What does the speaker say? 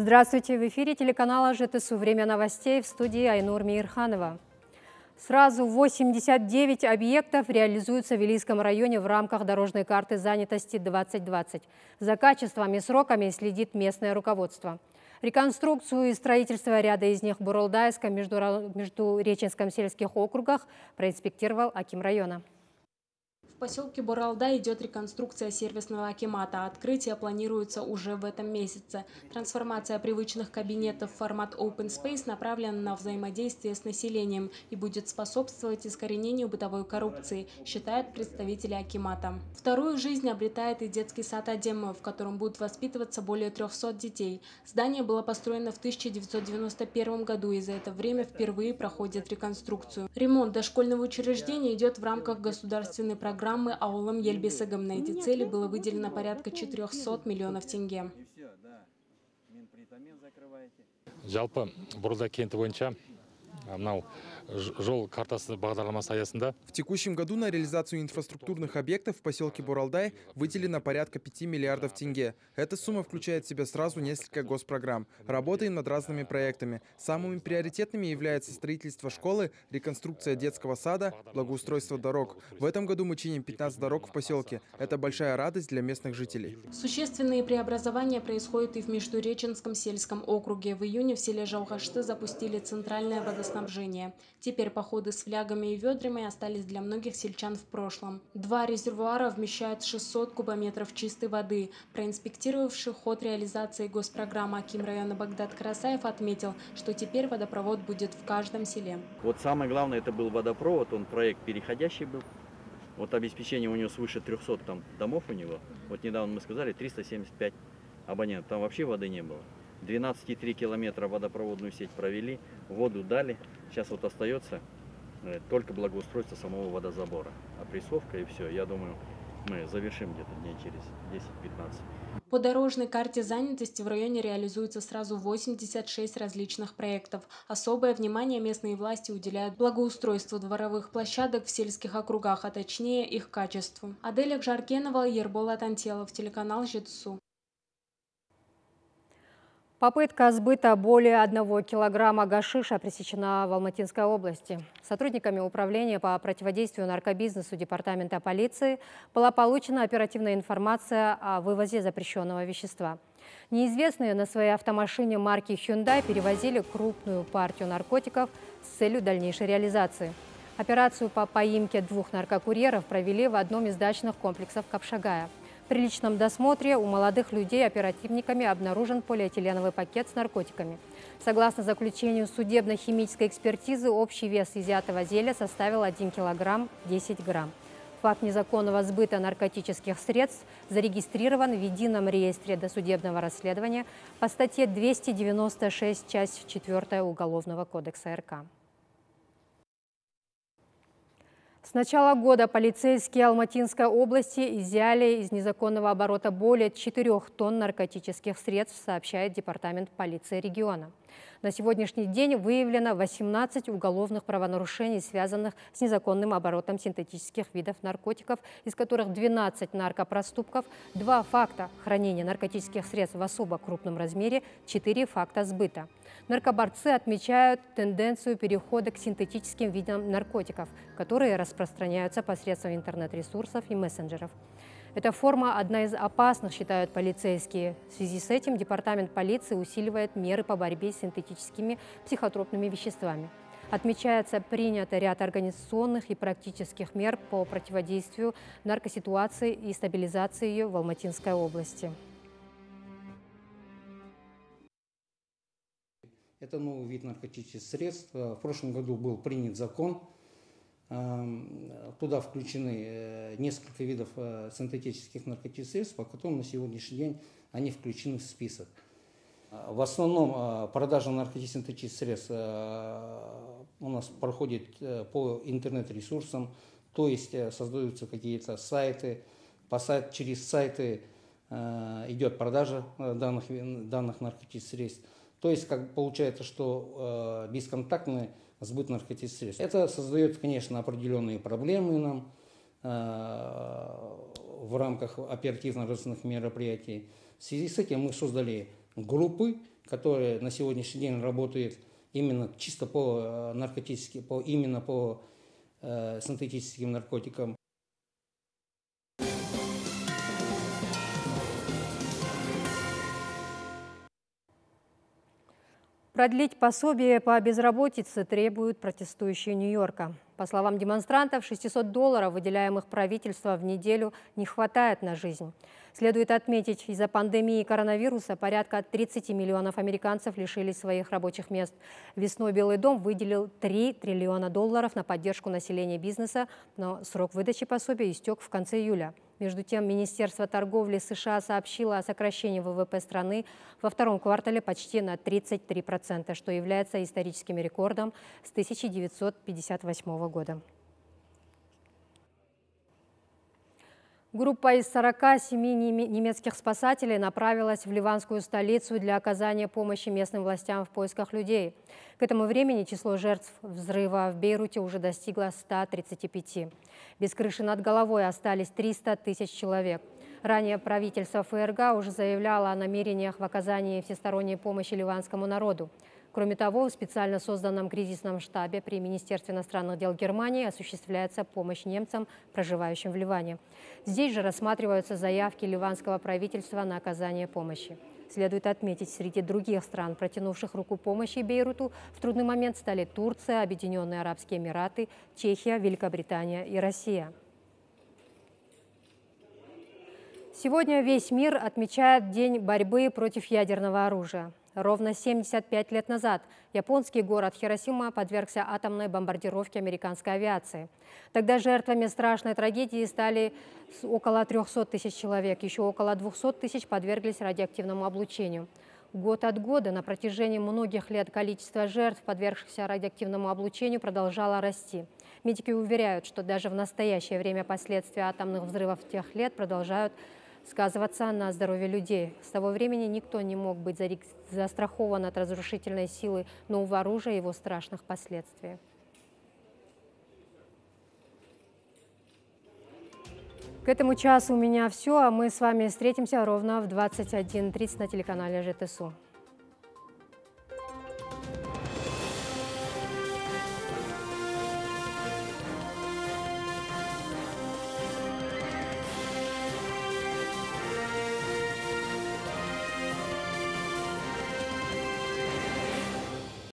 Здравствуйте! В эфире телеканала ЖТСУ «Время новостей» в студии Айнур Мирханова. Сразу 89 объектов реализуются в Вилийском районе в рамках дорожной карты занятости 2020. За качеством и сроками следит местное руководство. Реконструкцию и строительство ряда из них в Буралдайском, между Реченском сельских округах проинспектировал Аким района поселке Буралда идет реконструкция сервисного акимата. Открытие планируется уже в этом месяце. Трансформация привычных кабинетов в формат Open Space направлена на взаимодействие с населением и будет способствовать искоренению бытовой коррупции, считают представители акимата. Вторую жизнь обретает и детский сад Адема, в котором будут воспитываться более 300 детей. Здание было построено в 1991 году и за это время впервые проходит реконструкцию. Ремонт дошкольного учреждения идет в рамках государственной программы программы «Аулам Ельбесагам». На эти цели было выделено порядка 400 миллионов тенге. жалпы бұрылда кенті бойынша мынау жол картасы бағдарламасы аясында. В текущем году на реализацию инфраструктурных объектов в поселке Буралдай выделено порядка 5 миллиардов тенге. Эта сумма включает в себя сразу несколько госпрограмм. Работаем над разными проектами. Самыми приоритетными является строительство школы, реконструкция детского сада, благоустройство дорог. В этом году мы чиним 15 дорог в поселке. Это большая радость для местных жителей. Существенные преобразования происходят и в Междуреченском сельском округе. В июне в селе Жаугашты запустили центральное водоснабжение. Теперь походы с флягами и ведрами остались для многих сельчан в прошлом. Два резервуара вмещают 600 кубометров чистой воды. Проинспектировавший ход реализации госпрограммы Аким района Багдад Карасаев отметил, что теперь водопровод будет в каждом селе. Вот самое главное это был водопровод, он проект переходящий был. Вот обеспечение у него свыше 300 там, домов у него. Вот недавно мы сказали 375 абонентов, там вообще воды не было. 12,3 километра водопроводную сеть провели, воду дали. Сейчас вот остается э, только благоустройство самого водозабора. Опрессовка и все. Я думаю, мы завершим где-то дней через 10-15. По дорожной карте занятости в районе реализуется сразу 86 различных проектов. Особое внимание местные власти уделяют благоустройству дворовых площадок в сельских округах, а точнее их качеству. Аделя Жаркенова, Ербол Атантелов, телеканал ЖИТСУ. Попытка сбыта более одного килограмма гашиша пресечена в Алматинской области. Сотрудниками Управления по противодействию наркобизнесу Департамента полиции была получена оперативная информация о вывозе запрещенного вещества. Неизвестные на своей автомашине марки Hyundai перевозили крупную партию наркотиков с целью дальнейшей реализации. Операцию по поимке двух наркокурьеров провели в одном из дачных комплексов Капшагая – при личном досмотре у молодых людей оперативниками обнаружен полиэтиленовый пакет с наркотиками. Согласно заключению судебно-химической экспертизы, общий вес изъятого зелья составил 1 килограмм 10 грамм. Факт незаконного сбыта наркотических средств зарегистрирован в едином реестре досудебного расследования по статье 296, часть 4 Уголовного кодекса РК. С начала года полицейские Алматинской области изъяли из незаконного оборота более 4 тонн наркотических средств, сообщает Департамент полиции региона. На сегодняшний день выявлено 18 уголовных правонарушений, связанных с незаконным оборотом синтетических видов наркотиков, из которых 12 наркопроступков, 2 факта хранения наркотических средств в особо крупном размере, 4 факта сбыта. Наркоборцы отмечают тенденцию перехода к синтетическим видам наркотиков, которые распространяются посредством интернет-ресурсов и мессенджеров. Эта форма одна из опасных, считают полицейские. В связи с этим Департамент полиции усиливает меры по борьбе с синтетическими психотропными веществами. Отмечается, принято ряд организационных и практических мер по противодействию наркоситуации и стабилизации ее в Алматинской области. Это новый вид наркотических средств. В прошлом году был принят закон туда включены э, несколько видов э, синтетических наркотических средств, по которым на сегодняшний день они включены в список. Э, в основном продажа наркотических средств у нас проходит по интернет-ресурсам, то есть создаются какие-то сайты, по сайт, через сайты идет продажа данных, данных наркотических средств. То есть как получается, что бесконтактные сбыт наркотических средств. Это создает, конечно, определенные проблемы нам э, в рамках оперативно-розыскных мероприятий. В связи с этим мы создали группы, который на сегодняшний день работает именно чисто по наркотическим, по, именно по э, синтетическим наркотикам. Продлить пособие по безработице требуют протестующие Нью-Йорка. По словам демонстрантов, 600 долларов, выделяемых правительством в неделю, не хватает на жизнь. Следует отметить, из-за пандемии коронавируса порядка 30 миллионов американцев лишились своих рабочих мест. Весной Белый дом выделил 3 триллиона долларов на поддержку населения бизнеса, но срок выдачи пособия истек в конце июля. Между тем, Министерство торговли США сообщило о сокращении ВВП страны во втором квартале почти на 33%, что является историческим рекордом с 1958 года. Группа из 47 немецких спасателей направилась в ливанскую столицу для оказания помощи местным властям в поисках людей. К этому времени число жертв взрыва в Бейруте уже достигло 135. Без крыши над головой остались 300 тысяч человек. Ранее правительство ФРГ уже заявляло о намерениях в оказании всесторонней помощи ливанскому народу. Кроме того, в специально созданном кризисном штабе при Министерстве иностранных дел Германии осуществляется помощь немцам, проживающим в Ливане. Здесь же рассматриваются заявки ливанского правительства на оказание помощи. Следует отметить, среди других стран, протянувших руку помощи Бейруту, в трудный момент стали Турция, Объединенные Арабские Эмираты, Чехия, Великобритания и Россия. Сегодня весь мир отмечает День борьбы против ядерного оружия. Ровно 75 лет назад японский город Хиросима подвергся атомной бомбардировке американской авиации. Тогда жертвами страшной трагедии стали около 300 тысяч человек, еще около 200 тысяч подверглись радиоактивному облучению. Год от года на протяжении многих лет количество жертв, подвергшихся радиоактивному облучению, продолжало расти. Медики уверяют, что даже в настоящее время последствия атомных взрывов тех лет продолжают сказываться на здоровье людей. С того времени никто не мог быть застрахован от разрушительной силы нового оружия и его страшных последствий. К этому часу у меня все, а мы с вами встретимся ровно в 21.30 на телеканале ЖТСУ.